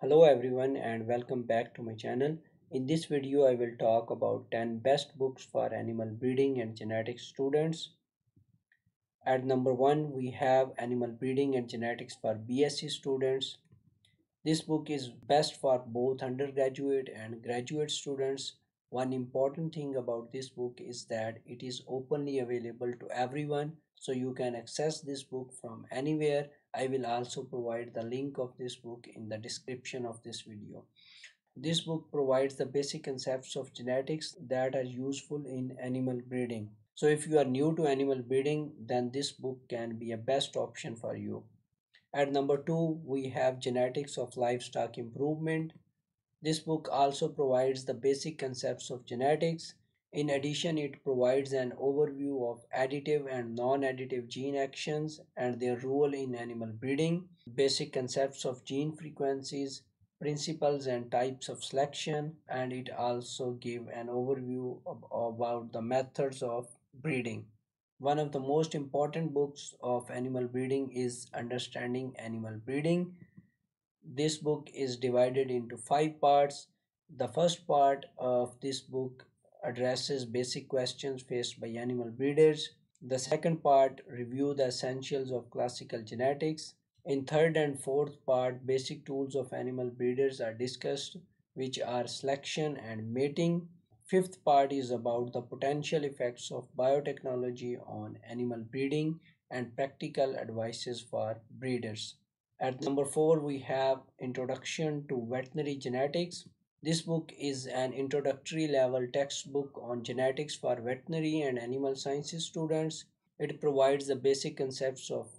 Hello everyone and welcome back to my channel. In this video I will talk about 10 best books for animal breeding and genetics students. At number 1 we have Animal Breeding and Genetics for BSc students. This book is best for both undergraduate and graduate students. One important thing about this book is that it is openly available to everyone so you can access this book from anywhere I will also provide the link of this book in the description of this video. This book provides the basic concepts of genetics that are useful in animal breeding. So if you are new to animal breeding, then this book can be a best option for you. At number two, we have Genetics of Livestock Improvement. This book also provides the basic concepts of genetics in addition, it provides an overview of additive and non-additive gene actions and their role in animal breeding, basic concepts of gene frequencies, principles and types of selection, and it also gives an overview of, about the methods of breeding. One of the most important books of animal breeding is Understanding Animal Breeding. This book is divided into five parts. The first part of this book addresses basic questions faced by animal breeders. The second part review the essentials of classical genetics. In third and fourth part, basic tools of animal breeders are discussed, which are selection and mating. Fifth part is about the potential effects of biotechnology on animal breeding and practical advices for breeders. At number four, we have Introduction to Veterinary Genetics. This book is an introductory level textbook on genetics for veterinary and animal sciences students. It provides the basic concepts of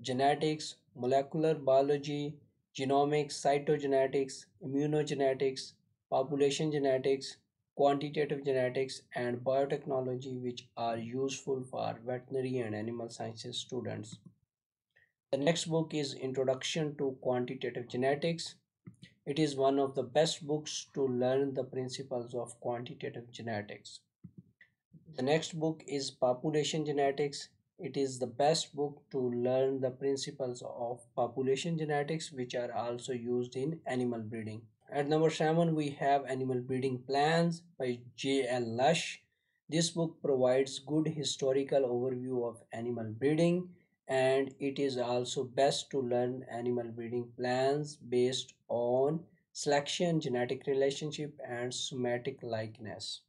genetics, molecular biology, genomics, cytogenetics, immunogenetics, population genetics, quantitative genetics, and biotechnology, which are useful for veterinary and animal sciences students. The next book is Introduction to Quantitative Genetics. It is one of the best books to learn the principles of quantitative genetics. The next book is Population Genetics. It is the best book to learn the principles of population genetics which are also used in animal breeding. At number 7 we have Animal Breeding Plans by J. L. Lush. This book provides good historical overview of animal breeding and it is also best to learn animal breeding plans based on selection, genetic relationship, and somatic likeness.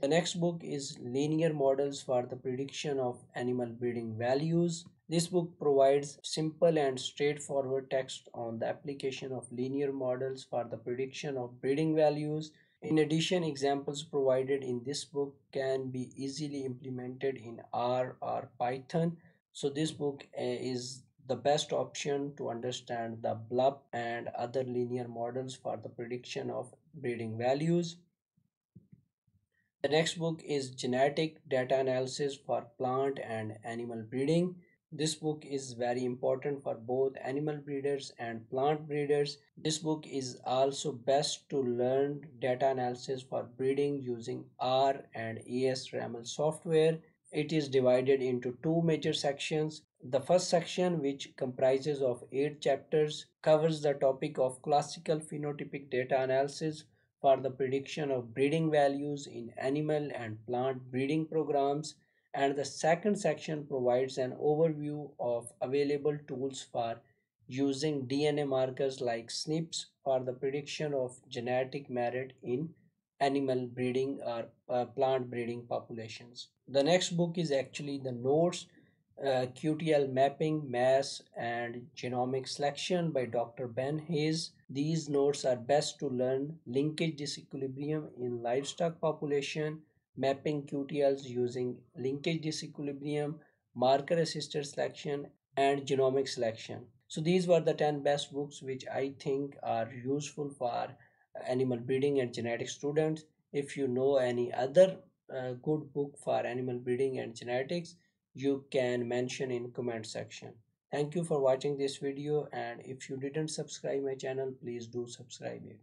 The next book is Linear Models for the Prediction of Animal Breeding Values. This book provides simple and straightforward text on the application of linear models for the prediction of breeding values. In addition, examples provided in this book can be easily implemented in R or Python so this book eh, is the best option to understand the BLUP and other linear models for the prediction of breeding values. The next book is Genetic Data Analysis for Plant and Animal Breeding. This book is very important for both animal breeders and plant breeders. This book is also best to learn data analysis for breeding using R and ES ASReml software it is divided into two major sections. The first section, which comprises of eight chapters, covers the topic of classical phenotypic data analysis for the prediction of breeding values in animal and plant breeding programs. And the second section provides an overview of available tools for using DNA markers like SNPs for the prediction of genetic merit in animal breeding or uh, plant breeding populations. The next book is actually the notes uh, QTL mapping, MAS, and genomic selection by Dr. Ben Hayes. These notes are best to learn linkage disequilibrium in livestock population, mapping QTLs using linkage disequilibrium, marker assisted selection, and genomic selection. So these were the 10 best books which I think are useful for animal breeding and genetics students. If you know any other uh, good book for animal breeding and genetics, you can mention in comment section. Thank you for watching this video and if you didn't subscribe my channel, please do subscribe it.